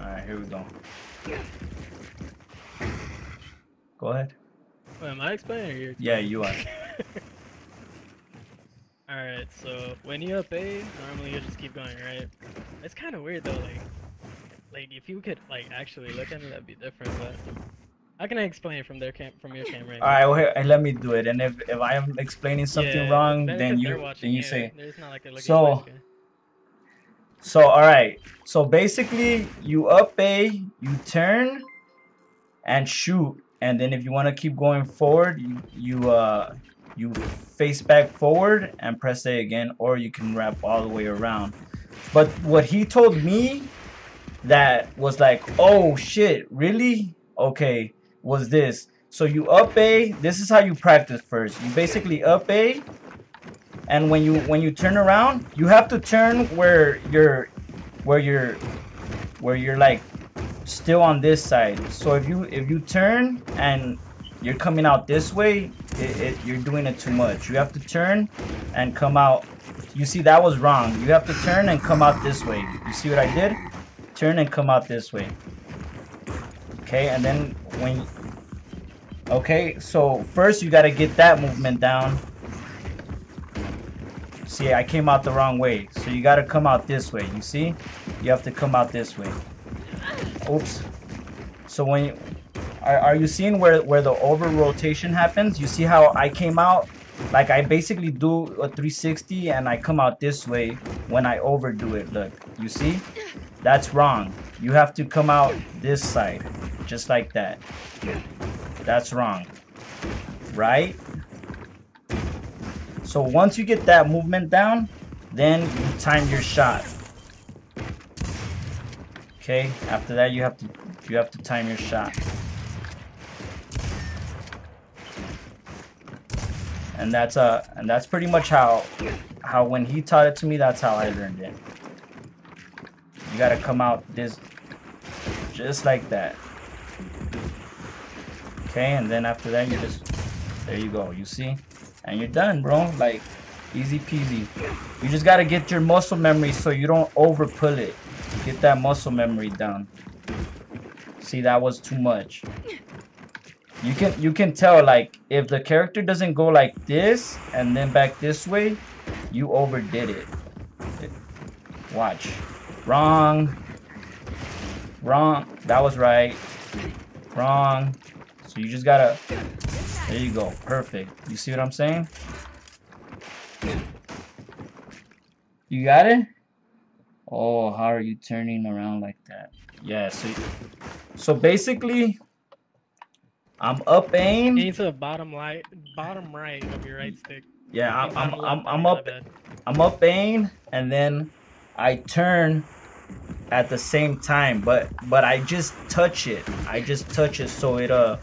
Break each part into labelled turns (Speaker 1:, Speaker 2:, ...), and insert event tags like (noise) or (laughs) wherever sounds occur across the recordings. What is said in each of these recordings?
Speaker 1: Alright, here we go. Go ahead.
Speaker 2: Wait, am I explaining or you?
Speaker 1: Yeah, you are. (laughs)
Speaker 2: Alright, so when you up A, normally you just keep going, right? It's kind of weird though, like, like if you could like actually look at it, that'd be different. But how can I explain it from their cam from your camera? (laughs)
Speaker 1: Alright, well, here, let me do it. And if, if I am explaining something
Speaker 2: Yeah,
Speaker 1: wrong, then you then you say.
Speaker 2: Like a looking
Speaker 1: So-. So alright. So basically you up A, you turn and shoot. And then if you want to keep going forward, you you uh you face back forward and press A again, or you can wrap all the way around. But what he told me that was like, oh shit, really? Okay, was this. So you up A, this is how you practice first. You basically up A, and when you when you turn around, you have to turn where you're where you're where you're like still on this side. So if you if you turn and you're coming out this way, it, it, you're doing it too much. You have to turn and come out. You see that was wrong. You have to turn and come out this way. You see what I did? Turn and come out this way. Okay, and then when Okay, so first you got to get that movement down. See, I came out the wrong way. So you got to come out this way. You see? You have to come out this way. Oops. So when you, are, are you seeing where, where the over rotation happens? You see how I came out? Like I basically do a 360 and I come out this way when I overdo it. Look, you see? That's wrong. You have to come out this side. Just like that. That's wrong. Right? So once you get that movement down, then you time your shot. Okay, after that you have to you have to time your shot. And that's uh and that's pretty much how how when he taught it to me that's how I learned it. You gotta come out this just like that. Okay, and then after that you just there you go, you see? And you're done, bro. Like easy peasy. You just gotta get your muscle memory so you don't over pull it. Get that muscle memory down. See that was too much. You can you can tell like if the character doesn't go like this and then back this way, you overdid it. Watch. Wrong. Wrong. That was right. Wrong. So you just gotta there you go. Perfect. You see what I'm saying? You got it? Oh, how are you turning around like that? Yeah, so so basically I'm up aim.
Speaker 2: Aim to the bottom light, bottom right of your right stick.
Speaker 1: Yeah, I'm I'm I'm, I'm up. I'm up aim and then I turn at the same time, but but I just touch it. I just touch it so it uh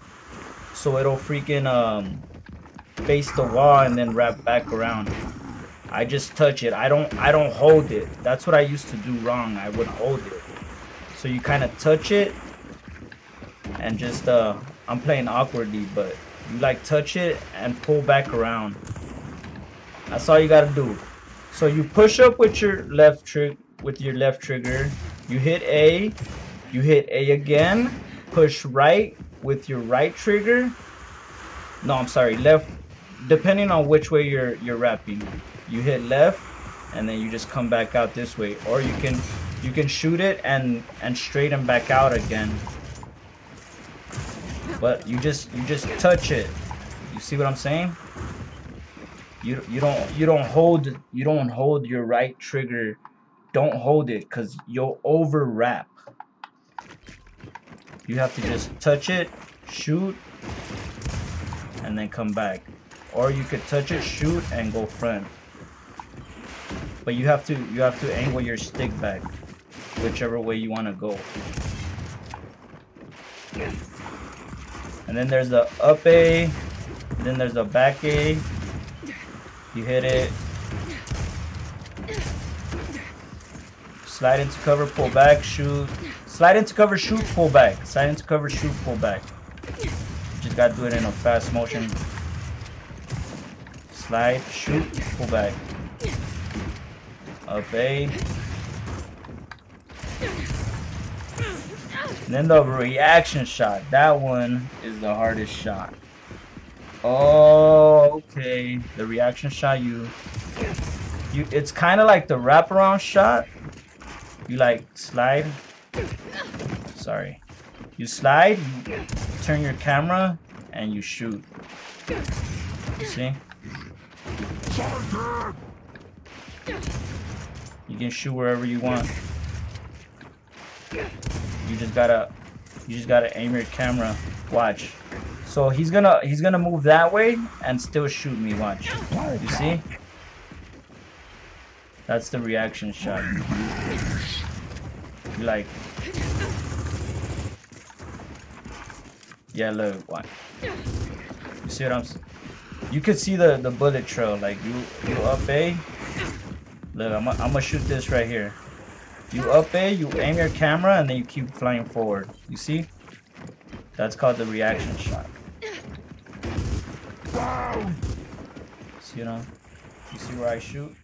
Speaker 1: so it'll freaking um face the wall and then wrap back around. I just touch it. I don't I don't hold it. That's what I used to do wrong. I would hold it. So you kind of touch it and just uh I'm playing awkwardly, but you like touch it and pull back around. That's all you gotta do. So you push up with your left trigger with your left trigger. You hit A. You hit A again. Push right with your right trigger. No, I'm sorry, left. Depending on which way you're you're wrapping, you hit left, and then you just come back out this way, or you can you can shoot it and and straighten back out again. But you just you just touch it. You see what I'm saying? You you don't you don't hold you don't hold your right trigger. Don't hold it cuz you'll over wrap. You have to just touch it, shoot and then come back. Or you could touch it, shoot and go front. But you have to you have to angle your stick back whichever way you want to go. And then there's the up A, then there's the back A. You hit it. Slide into cover, pull back, shoot. Slide into cover, shoot, pull back. Slide into cover, shoot, pull back. Just gotta do it in a fast motion. Slide, shoot, pull back. Up A. And then the reaction shot. That one is the hardest shot. Oh, okay. The reaction shot, you, you. It's kind of like the wraparound shot. You like slide. Sorry. You slide. You turn your camera, and you shoot. You see? You can shoot wherever you want. You just gotta, you just gotta aim your camera. Watch. So he's gonna, he's gonna move that way and still shoot me. Watch. You see? That's the reaction shot. Like. yellow, look. Watch. You see what I'm? saying? You could see the the bullet trail. Like you, you up A. Look, I'm, I'm gonna shoot this right here. You up A, you aim your camera, and then you keep flying forward. You see? That's called the reaction shot. See, you know? You see where I shoot?